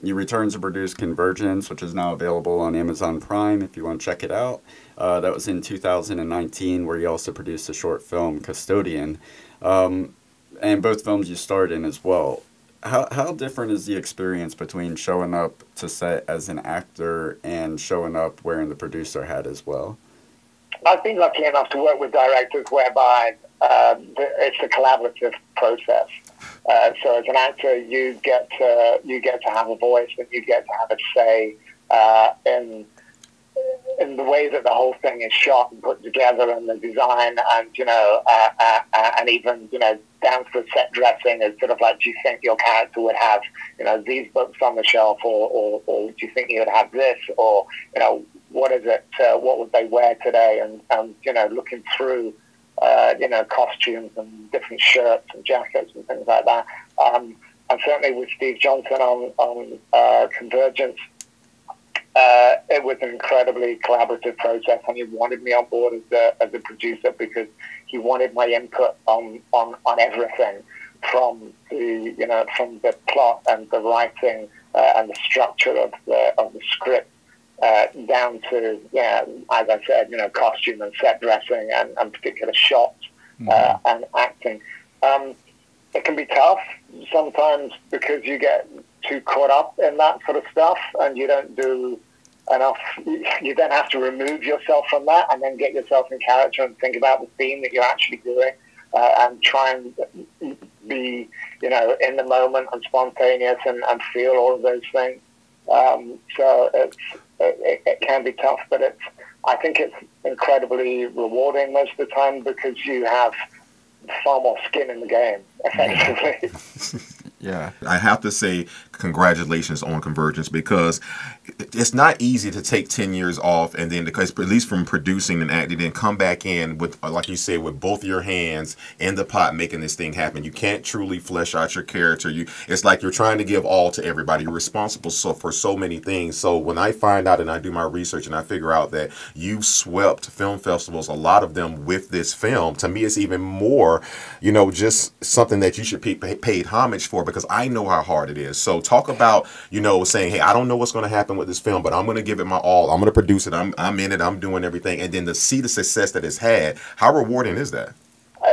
You returned to produce Convergence, which is now available on Amazon Prime if you want to check it out. Uh, that was in 2019, where you also produced a short film, Custodian. Um, and both films you starred in as well. How, how different is the experience between showing up to set as an actor and showing up wearing the producer hat as well? I've been lucky enough to work with directors whereby uh, it's a collaborative process. Uh, so as an actor, you get to you get to have a voice and you get to have a say uh, in in the way that the whole thing is shot and put together, and the design, and you know, uh, uh, uh, and even you know, down to the set dressing is sort of like, do you think your character would have you know these books on the shelf, or or, or do you think you would have this, or you know, what is it? What would they wear today? And and you know, looking through uh, you know, costumes and different shirts and jackets and things like that. Um, and certainly with Steve Johnson on, on uh, Convergence, uh, it was an incredibly collaborative process, and he wanted me on board as a, as a producer because he wanted my input on, on, on everything from the you know from the plot and the writing uh, and the structure of the of the script uh, down to, yeah, as I said, you know, costume and set dressing and, and particular shots mm-hmm. uh, and acting. Um, it can be tough sometimes because you get too caught up in that sort of stuff and you don't do enough. You then have to remove yourself from that and then get yourself in character and think about the theme that you're actually doing uh, and try and be, you know, in the moment and spontaneous and, and feel all of those things. Um, so it's it, it, can be tough, but it's I think it's incredibly rewarding most of the time because you have far more skin in the game, effectively. Yeah. I have to say congratulations on Convergence because it's not easy to take 10 years off and then because at least from producing and acting then come back in with like you say with both your hands in the pot making this thing happen. You can't truly flesh out your character. You it's like you're trying to give all to everybody. You're responsible so for so many things. So when I find out and I do my research and I figure out that you swept film festivals a lot of them with this film, to me it's even more, you know, just something that you should be paid homage for because I know how hard it is. So talk about, you know, saying, hey, I don't know what's going to happen with this film, but I'm going to give it my all. I'm going to produce it. I'm, I'm in it. I'm doing everything. And then to see the success that it's had, how rewarding is that? Uh,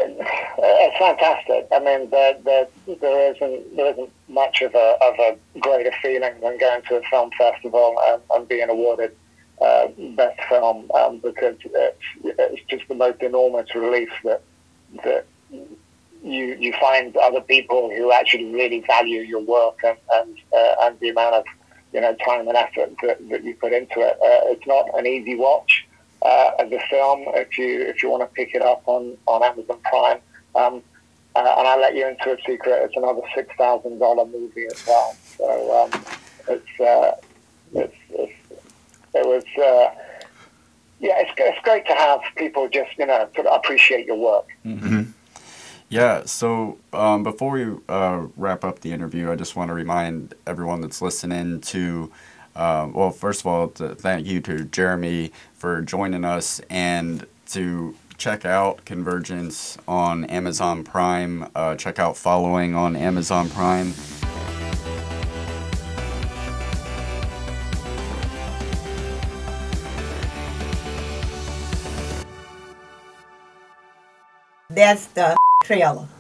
it's fantastic. I mean, there, there, there isn't there isn't much of a of a greater feeling than going to a film festival and, and being awarded uh, best film um, because it's, it's just the most enormous relief that that you you find other people who actually really value your work and and, uh, and the amount of you know time and effort that, that you put into it. Uh, it's not an easy watch uh, as a film if you if you want to pick it up on on Amazon Prime. Um, uh, and I let you into a secret. It's another six thousand dollar movie as well. So um, it's, uh, it's, it's it was. Uh, yeah, it's, it's great to have people just, you know, sort of appreciate your work. Mm-hmm. Yeah, so um, before we uh, wrap up the interview, I just want to remind everyone that's listening to, um, well, first of all, to thank you to Jeremy for joining us and to check out Convergence on Amazon Prime. Uh, check out Following on Amazon Prime. That's the para.